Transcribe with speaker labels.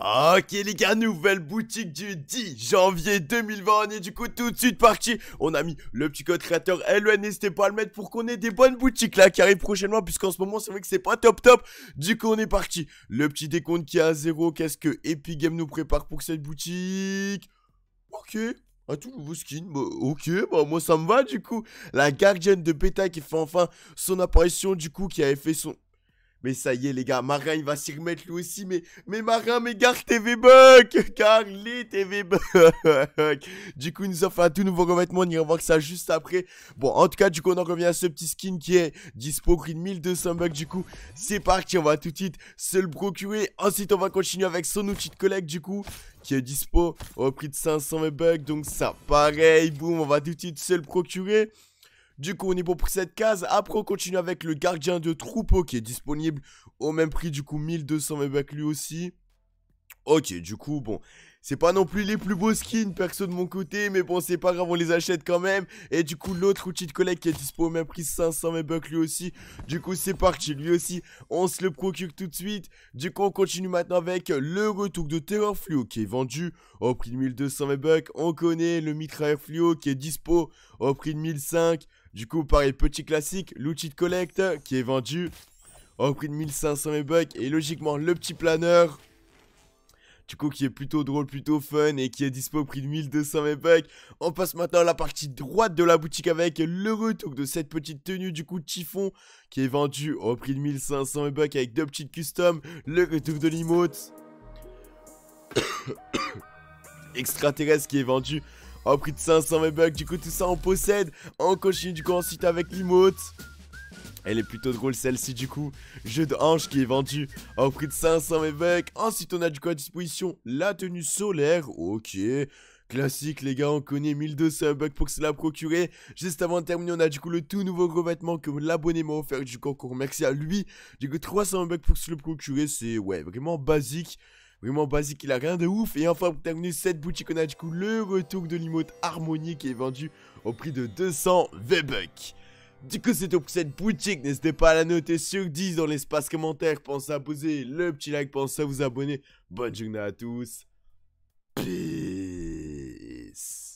Speaker 1: Ok les gars, nouvelle boutique du 10 janvier 2020, on est du coup tout de suite parti. On a mis le petit code créateur LN, n'hésitez pas à le mettre pour qu'on ait des bonnes boutiques là qui arrivent prochainement Puisqu'en ce moment c'est vrai que c'est pas top top. Du coup on est parti, le petit décompte qui est à zéro, qu'est-ce que Epic Game nous prépare pour cette boutique? Ok, un tout nouveau skin, bah, ok, bah moi ça me va du coup. La gardienne de bêta qui fait enfin son apparition du coup, qui avait fait son... Mais ça y est, les gars, Marin, il va s'y remettre lui aussi. Mais, mais Marin, mais garde TV Bug Car les TV Bug Du coup, il nous offre un tout nouveau revêtement. On ira voir ça juste après. Bon, en tout cas, du coup, on en revient à ce petit skin qui est dispo prix de 1200 bucks. Du coup, c'est parti. On va tout de suite se le procurer. Ensuite, on va continuer avec son outil de collecte, du coup, qui est dispo au prix de 500 bucks. Donc, ça, pareil. Boum, on va tout de suite se le procurer. Du coup, on est bon pour cette case. Après, on continue avec le gardien de troupeau qui est disponible au même prix. Du coup, 1200 avec lui aussi. Ok, du coup, bon, c'est pas non plus les plus beaux skins, perso de mon côté, mais bon, c'est pas grave, on les achète quand même. Et du coup, l'autre outil de collecte qui est dispo au même prix, 500 bucks lui aussi. Du coup, c'est parti, lui aussi, on se le procure tout de suite. Du coup, on continue maintenant avec le retour de Terror Fluo qui est vendu au prix de 1200 bucks. On connaît le mitrailleur Fluo qui est dispo au prix de 1005. Du coup, pareil, petit classique, l'outil de collecte qui est vendu au prix de 1500 bucks. Et logiquement, le petit planeur du coup qui est plutôt drôle, plutôt fun et qui est dispo au prix de 1200 bucks. On passe maintenant à la partie droite de la boutique avec le retour de cette petite tenue du coup chiffon qui est vendue au prix de 1500 bucks avec deux petites customs, le retour de l'emote extraterrestre qui est vendu au prix de 500 bucks. Du coup, tout ça, on possède. On continue du coup ensuite avec l'emote. Elle est plutôt drôle celle-ci du coup. Jeu de hanche qui est vendu au prix de 500 bucks. Ensuite, on a du coup à disposition la tenue solaire. Ok. Classique les gars, on connaît 1200 bucks pour se la procurer. Juste avant de terminer, on a du coup le tout nouveau revêtement que l'abonné m'a offert du concours. Merci à lui. Du coup 300 bucks pour se le procurer, c'est ouais, vraiment basique. Vraiment basique, il a rien de ouf. Et enfin, pour terminer cette boutique, on a du coup le retour de l'emote Harmonie qui est vendu au prix de 200 V-Bucks. Du coup c'est tout pour cette boutique, n'hésitez pas à la noter sur 10 dans l'espace commentaire, pensez à poser le petit like, pensez à vous abonner, bonne journée à tous, peace.